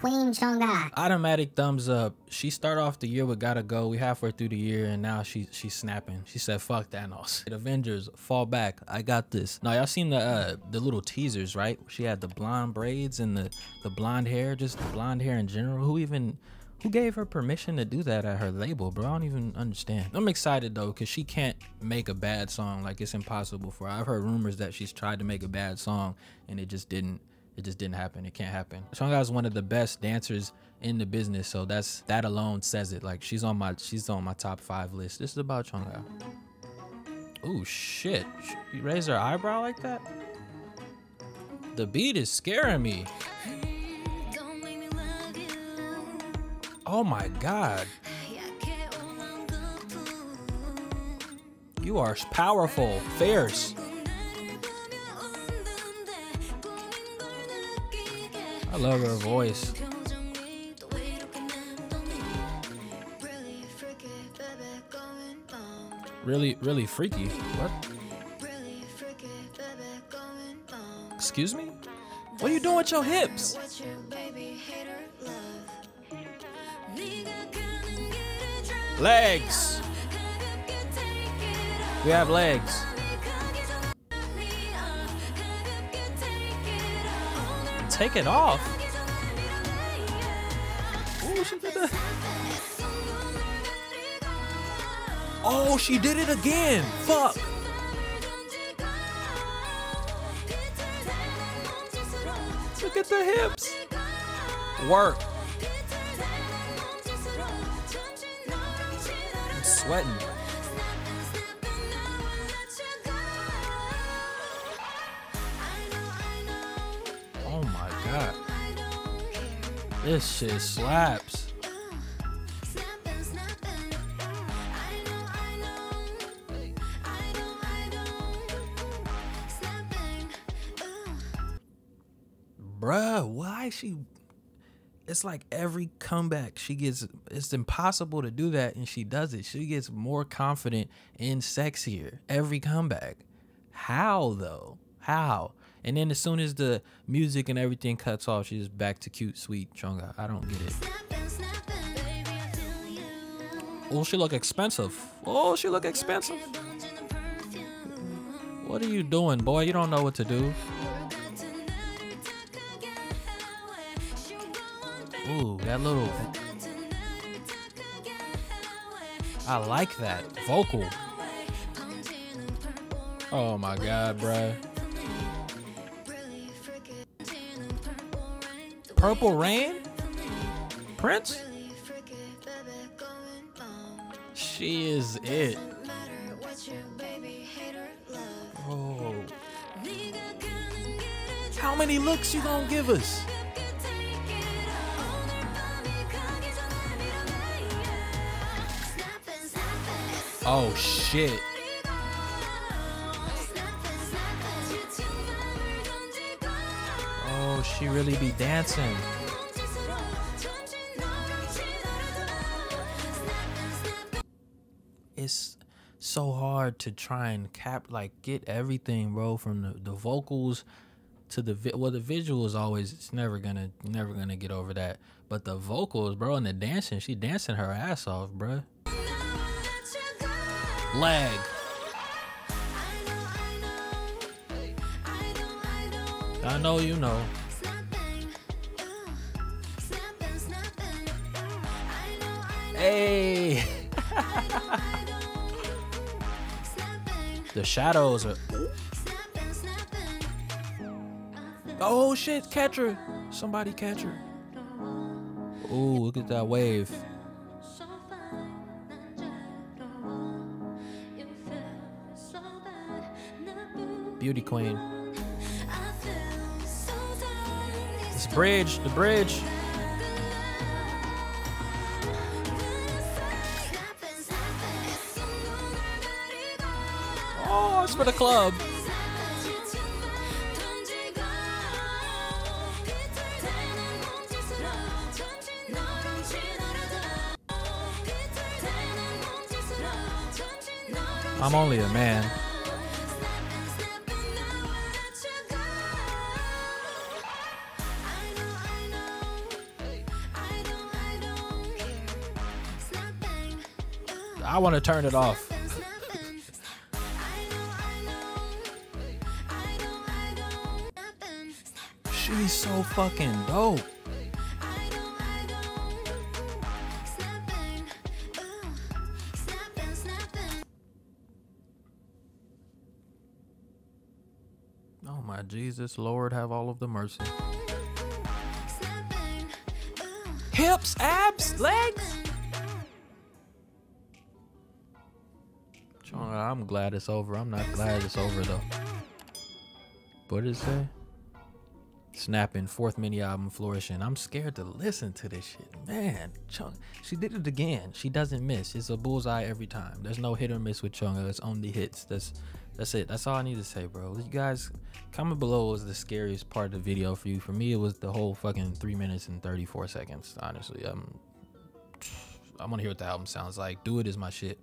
Queen. Automatic thumbs up. She started off the year with Gotta Go. We halfway through the year and now she she's snapping. She said, "Fuck Thanos." Avengers, fall back. I got this. Now y'all seen the uh, the little teasers, right? She had the blonde braids and the the blonde hair, just the blonde hair in general. Who even who gave her permission to do that at her label, bro? I don't even understand. I'm excited though, cause she can't make a bad song. Like it's impossible for her. I've heard rumors that she's tried to make a bad song and it just didn't it just didn't happen. It can't happen. Chungha is one of the best dancers in the business, so that's that alone says it. Like she's on my she's on my top five list. This is about Chungha. Oh shit! You raised her eyebrow like that? The beat is scaring me. Oh my god! You are powerful, fierce. I love her voice. Really, really freaky. What? Excuse me? What are you doing with your hips? Legs. We have legs. Take it off. Ooh, she did that. Oh, she did it again. Fuck. Look at the hips. Work. I'm sweating. This shit slaps. Bruh, why she it's like every comeback she gets it's impossible to do that and she does it. She gets more confident and sexier every comeback. How though? How? And then as soon as the music and everything cuts off, she's back to cute, sweet Chungha. I don't get it. Oh, she look expensive. Oh, she look expensive. What are you doing, boy? You don't know what to do. Ooh, that little. I like that vocal. Oh my god, bruh. Purple Rain? Prince? She is it. Oh. How many looks you gonna give us? Oh shit. Oh, she really be dancing. It's so hard to try and cap like get everything, bro, from the, the vocals to the vi- well the visuals always it's never gonna never gonna get over that. But the vocals, bro, and the dancing, she dancing her ass off, bro. Leg. I know you know. Hey. the shadows are. Oh shit! Catch her! Somebody catch her! Ooh, look at that wave. Beauty queen. This bridge, the bridge. Oh, it's for the club. I'm only a man. I want to turn it off. She's so fucking dope. Oh my Jesus, Lord, have all of the mercy. Hips, abs, legs. I'm glad it's over. I'm not glad it's over though. What did it say? Snapping, fourth mini album, flourishing. I'm scared to listen to this shit. Man, Chung, she did it again. She doesn't miss. It's a bullseye every time. There's no hit or miss with Chungha. It's only hits. That's that's it. That's all I need to say, bro. You guys, comment below was the scariest part of the video for you. For me, it was the whole fucking three minutes and 34 seconds. Honestly, I'm, I want to hear what the album sounds like. Do it is my shit.